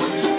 you.